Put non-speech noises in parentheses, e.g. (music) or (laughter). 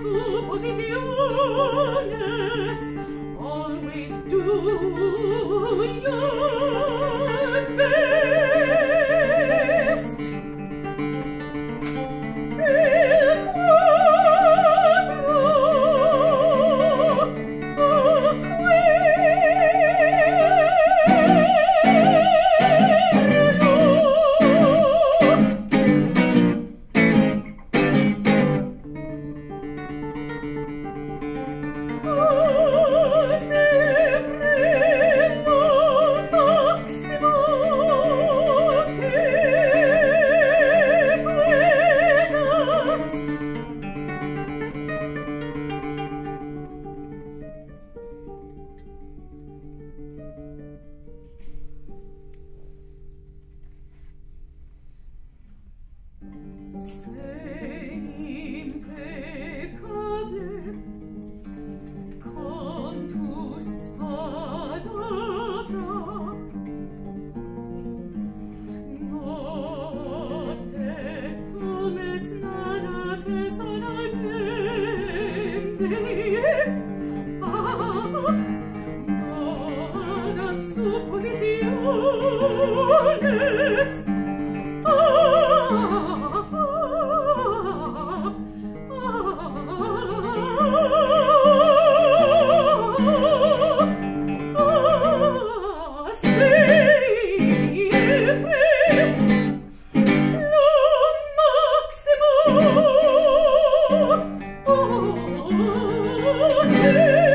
suppositiones always do your day (laughs) Oh,